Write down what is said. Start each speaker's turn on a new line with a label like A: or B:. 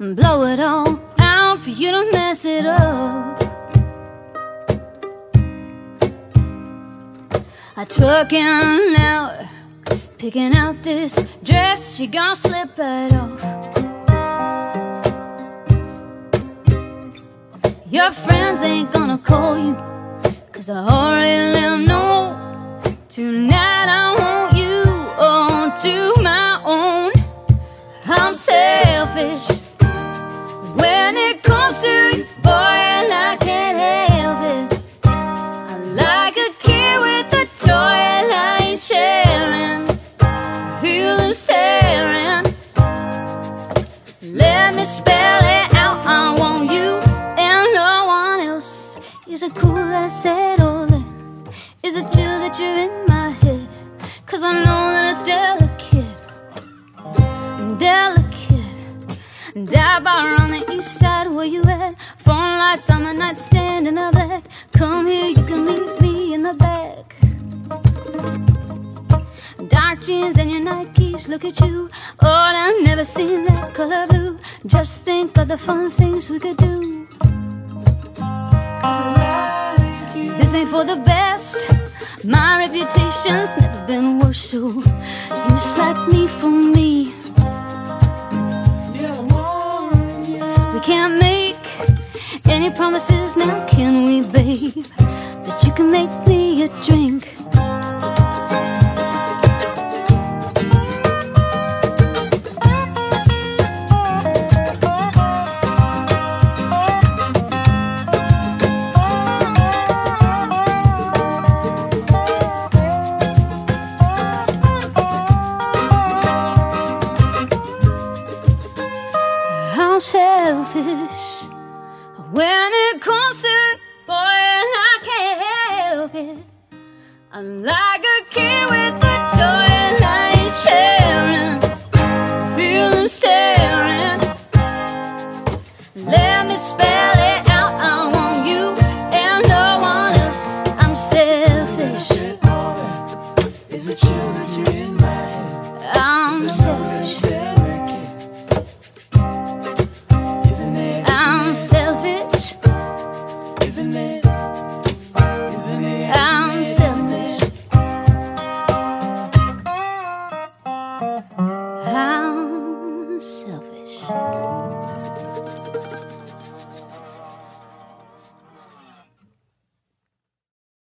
A: and blow it all out for you to mess it up. I took an hour picking out this dress, she gonna slip right off. Your friends ain't gonna call you, cause I already let know. Tonight I want you on to my. I'm selfish when it comes to you, boy, and I can't help it. I like a kid with a toy and I ain't sharing. Feel them staring. Let me spell it out. I want you and no one else. Is it cool that I said all that? Is it true that you're in my head? Cause I know that it's delicate. Dive bar on the east side, where you at? Phone lights on the nightstand in the back. Come here, you can meet me in the back. Dark jeans and your Nikes, look at you. Oh, I've never seen that color blue. Just think of the fun things we could do. This ain't for the best. My reputation's never been worse, so you slack me for me. Can't make any promises now, can we, babe? But you can make me a drink. Selfish when it comes to boy, and I can't help it. I'm like a kid with a toy and I ain't sharing, feeling staring. Let me spell. isn't it?